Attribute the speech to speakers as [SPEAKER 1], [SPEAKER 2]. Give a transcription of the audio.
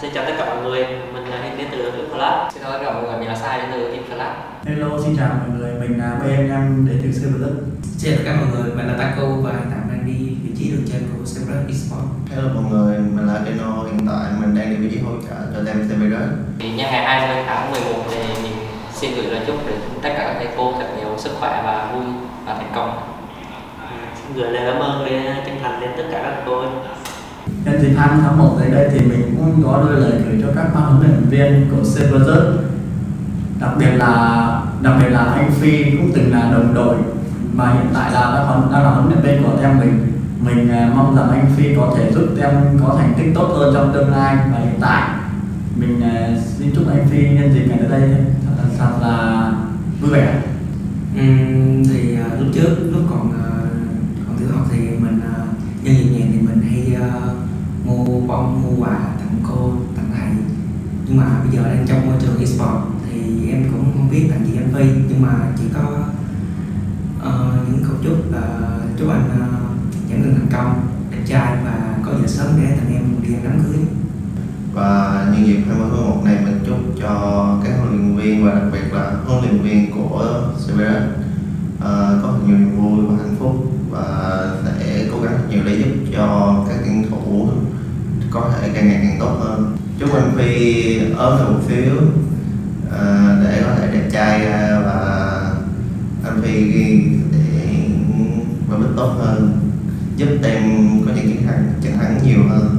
[SPEAKER 1] Xin chào tất cả mọi người, mình là Hiên đến từ Team Flash.
[SPEAKER 2] Xin chào tất cả mọi người, mình là Sai đến từ Team Flash.
[SPEAKER 3] Hello, xin chào mọi người, mình là BM đến từ Silverlet.
[SPEAKER 4] Xin chào tất cả mọi người, mình là Taco và hiện tại đang đi vị trí đường trên của Silverlet Esports.
[SPEAKER 5] Hello mọi người, mình là Keno, hiện tại mình đang đi vị trí hỗ trợ cho team Silverlet.
[SPEAKER 2] Thì nhân ngày 20 tháng 11 thì mình xin gửi lời chúc đến tất cả các thầy cô thật nhiều sức khỏe và vui và thành công.
[SPEAKER 1] Xin gửi lời cảm ơn đến chân thành đến tất cả các cô.
[SPEAKER 3] Nhân dịp 20 tháng 1 tới đây thì mình cũng có đôi lời gửi cho các ban huấn luyện viên của Silverlet. Đặc biệt là đặc biệt là anh Phi cũng từng là đồng đội mà hiện tại là đang, đang là huấn luyện viên của em mình. Mình à, mong rằng anh Phi có thể giúp em có thành tích tốt hơn trong tương lai và hiện tại mình à, xin chúc anh Phi nhân dịp ngày tới đây thật là, vui vẻ.
[SPEAKER 4] Ừ, thì à, lúc trước, mua bông, mua quà tặng cô, tặng thầy. Nhưng mà bây giờ đang trong môi trường esports thì em cũng không biết tặng gì em vi nhưng mà chỉ có uh, những câu chúc là ờ, chúc anh ờ, uh, giảm thành công, đẹp trai và có giờ sớm để thằng em đi ăn đám cưới.
[SPEAKER 5] Và nhân dịp 20 tháng 1 này mình chúc cho các huấn luyện viên và đặc biệt là huấn luyện viên của Silverlet uh, có nhiều niềm vui và hạnh phúc và sẽ có thể càng ngày càng tốt hơn. Chúc anh phi ốm được một phiếu à, ờ, để có thể đẹp trai và anh phi để và tốt hơn giúp em có những chiến thắng chiến thắng nhiều hơn.